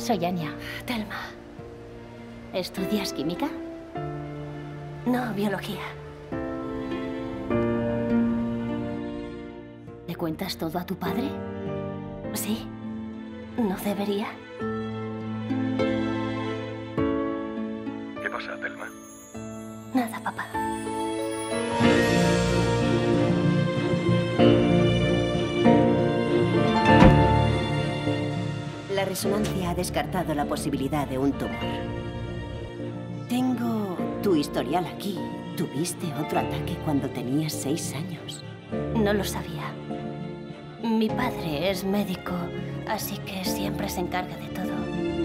Soy Anya. Telma. ¿Estudias química? No, biología. ¿Le cuentas todo a tu padre? Sí. ¿No debería? ¿Qué pasa, Telma? Nada, papá. La resonancia ha descartado la posibilidad de un tumor. Tengo tu historial aquí. Tuviste otro ataque cuando tenías seis años. No lo sabía. Mi padre es médico, así que siempre se encarga de todo.